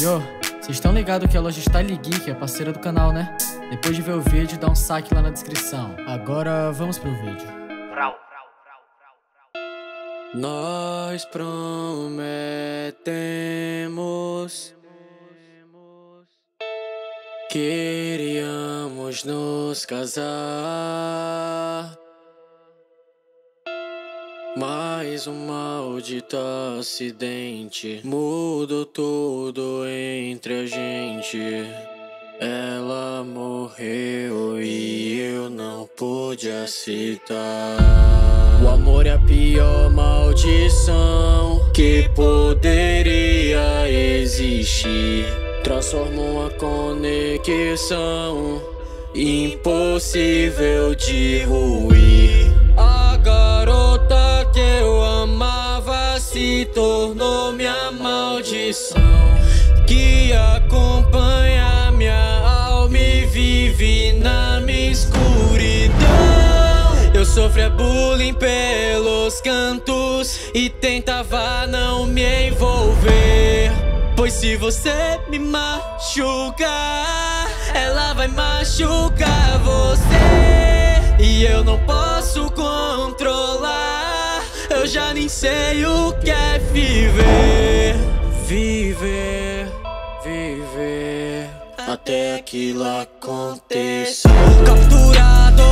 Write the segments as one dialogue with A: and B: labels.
A: Yo, vocês estão ligados que a loja Style Geek é parceira do canal, né? Depois de ver o vídeo, dá um saque lá na descrição. Agora vamos pro vídeo.
B: Nós prometemos que iríamos nos casar. Mas um maldito acidente mudou tudo entre a gente. Ela morreu e eu não pude aceitar. O amor é a pior maldição que poderia existir. Transforma uma conexão impossível de ruir. Se tornou minha maldição que acompanha minha alma e vive na minha escuridão. Eu sofria bullying pelos cantos e tentava não me envolver. Pois se você me machucar, ela vai machucar você. E eu não posso controlar. Já nem sei o que é viver. Viver, viver. Até aquilo aconteça. Capturado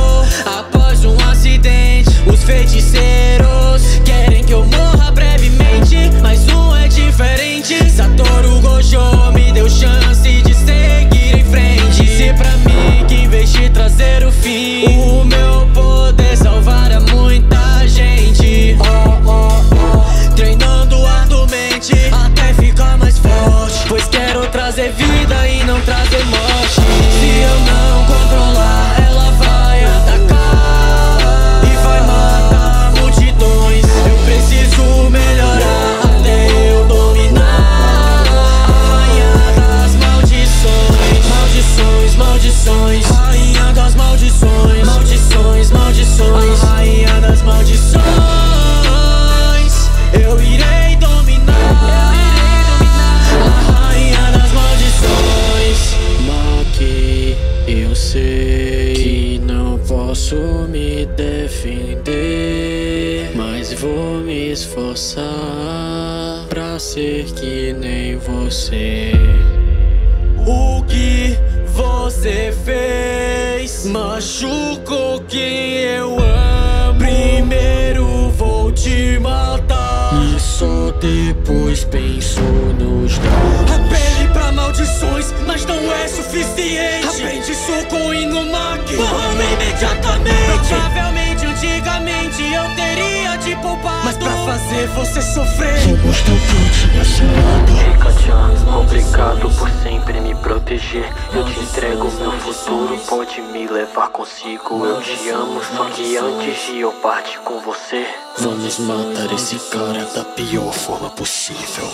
B: após um acidente. Os feiticeiros querem que eu morra brevemente. Mas um é diferente. Satoru Gojo me deu chance de seguir em frente. Disse pra mim que em vez de trazer o fim, posso me defender. Mas vou me esforçar pra ser que nem você. O que você fez machucou quem eu amo. Primeiro vou te matar e só depois penso nos danos. Apele pra maldições, mas não é suficiente. Aprende soco e no morram imediatamente. Provavelmente, antigamente eu teria te poupado. Mas pra fazer você sofrer, vou mostrar o que eu tinha selado.
C: Pikachu, obrigado por sempre me proteger. Eu te entrego meu futuro, pode me levar consigo. Eu te amo, só que antes de eu partir com você.
B: Vamos matar esse cara da pior forma possível.